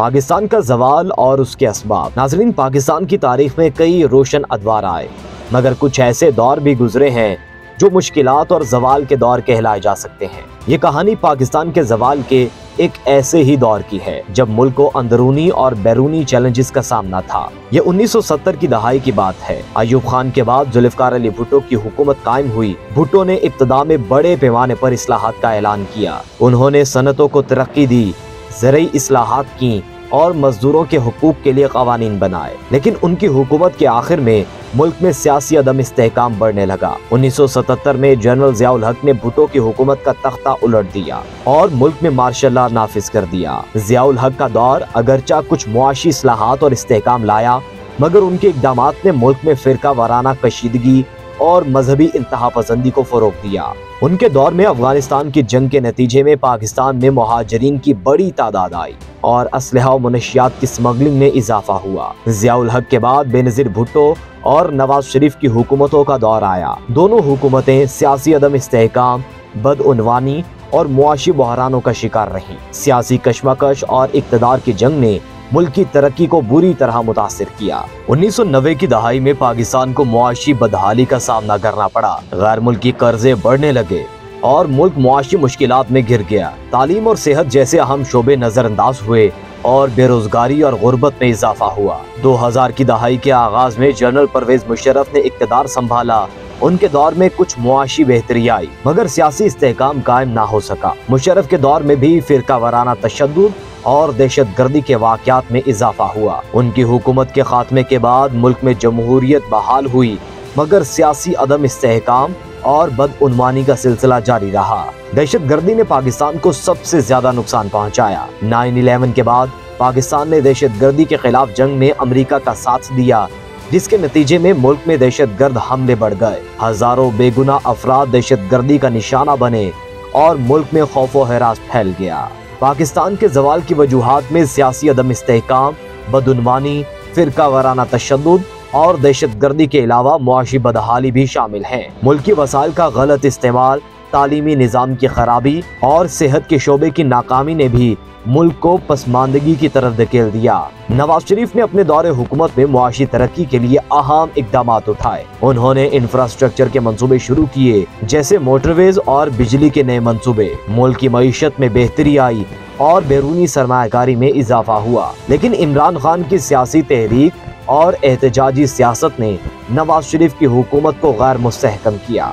पाकिस्तान का जवाल और उसके इसबाब नाजरीन, पाकिस्तान की तारीख में कई रोशन अदवार आए, मगर कुछ ऐसे दौर भी गुजरे हैं जो मुश्किल और जवाल के दौर कहलाए जा सकते हैं। ये कहानी पाकिस्तान के जवाल के एक ऐसे ही दौर की है, जब मुल्क को अंदरूनी और बैरूनी चैलेंजेस का सामना था। ये 1970 की दहाई की बात है। अयूब खान के बाद जुल्फकार अली भुट्टो की हुकूमत कायम हुई। भुट्टो ने इब्तदा में बड़े पैमाने पर असलाहत का ऐलान किया। उन्होंने सनतों को तरक्की दी ज़रिए असलाहत की और मजदूरों के हकूक के लिए कवानीन बनाए। लेकिन उनकी हुकूमत के आखिर में मुल्क में सियासी अदम इसकाम बढ़ने लगा। 1977 में जनरल जियाउल हक ने भुटो की हुकूमत का तख्ता उलट दिया और मुल्क में मार्शल नाफिज कर दिया। जियाउल हक का दौर अगरचा कुछ मुआशी असलाहत और इसकाम लाया, मगर उनके इकदाम ने मुल्क में फिरका वाराना कशीदगी और मजहबी इंतहा पसंदी को फरोग दिया। उनके दौर में अफ़गानिस्तान की जंग के नतीजे में पाकिस्तान में महाजरीन की बड़ी तादाद आई और असलहा मनशियात की स्मगलिंग में इजाफा हुआ। जियाउल हक के बाद बेनजीर भुट्टो और नवाज़ शरीफ की हुकूमतों का दौर आया। दोनों हुकूमतें सियासी अदम इसकाम बदउनवानी और मुआशी बहरानों का शिकार रही। सियासी कशमकश और इकतदार की जंग ने मुल्क की तरक्की को बुरी तरह मुतासर किया। 1990 की दहाई में पाकिस्तान को मुआशी बदहाली का सामना करना पड़ा। गैर मुल्की कर्जे बढ़ने लगे और मुल्क मुआशी मुश्किल में घिर गया। तालीम और सेहत जैसे अहम शोबे नजरअंदाज हुए और बेरोजगारी और गुर्बत में इजाफा हुआ। 2000 की दहाई के आगाज़ में जनरल परवेज मुशरफ ने इकतदार संभाला। उनके दौर में कुछ मुआशी बेहतरी आई, मगर सियासी इस्तेकाम कायम ना हो सका। मुशरफ के दौर में भी फिरका वाराना तशद और दहशत गर्दी के वाकत में इजाफा हुआ। उनकी हुकूमत के खात्मे के बाद मुल्क में जमहूरियत बहाल हुई, मगर सियासी अदम इस्तेकाम और बदउनवानी का सिलसिला जारी रहा। दहशत गर्दी ने पाकिस्तान को सबसे ज़्यादा नुकसान पहुँचाया। नाइन इलेवन के बाद पाकिस्तान ने दहशत गर्दी के खिलाफ जंग में अमरीका का साथ दिया, जिसके नतीजे में मुल्क में दहशत गर्द हमले बढ़ गए। हज़ारों बेगुना अफराद दहशत गर्दी का निशाना बने और मुल्क में खौफो हरास फैल गया। पाकिस्तान के जवाल की वजूहत में सियासी अदम इसकाम बदनवानी फिरका वाराना तशद और दहशत गर्दी के अलावा मुआशी बदहाली भी शामिल है। मुल्की वसाइल का गलत इस्तेमाल तालीमी निज़ाम की खराबी और सेहत के शोबे की नाकामी ने भी मुल्क को पसमानदगी की तरफ़ धकेल दिया। नवाज़ शरीफ ने अपने दौरे हुकूमत में मुआशी तरक्की के लिए अहम इकदाम उठाए। उन्होंने इंफ्रास्ट्रक्चर के मंसूबे शुरू किए, जैसे मोटरवेज और बिजली के नए मंसूबे। मुल्क की मीशत में बेहतरी आई और बैरूनी सरमाकारी में इजाफा हुआ। लेकिन इमरान खान की सियासी तहरीक और एहतजाजी सियासत ने नवाज़ शरीफ की हुकूमत को गैर मुस्तहकम किया।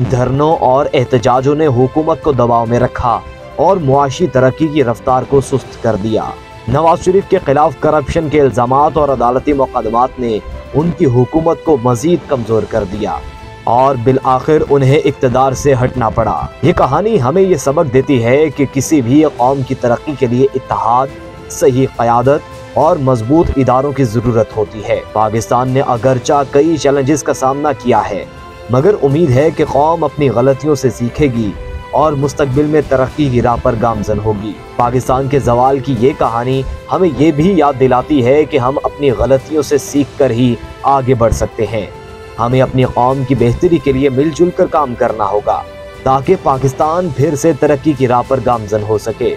धरनों और एहतजाजों ने हुकूमत को दबाव में रखा और मुआशी तरक्की की रफ्तार को सुस्त कर दिया। नवाज़ शरीफ के खिलाफ करप्शन के इल्ज़ाम और अदालती मुकदमात ने उनकी हुकूमत को मजीद कमज़ोर कर दिया और बिल आखिर उन्हें इकतदार से हटना पड़ा। ये कहानी हमें ये सबक देती है कि किसी भी कौम की तरक्की के लिए इतिहाद सही क़्यादत और मज़बूत इदारों की ज़रूरत होती है। पाकिस्तान ने अगरचा कई चैलेंजेस का सामना किया है। मगर उम्मीद है कि कौम अपनी गलतियों से सीखेगी और मुस्तबिल में तरक्की की राह पर गामजन होगी। पाकिस्तान के जवाल की ये कहानी हमें ये भी याद दिलाती है कि हम अपनी गलतियों से सीख कर ही आगे बढ़ सकते हैं। हमें अपनी कौम की बेहतरी के लिए मिलजुल कर काम करना होगा, ताकि पाकिस्तान फिर से तरक्की की राह पर गामजन हो सके।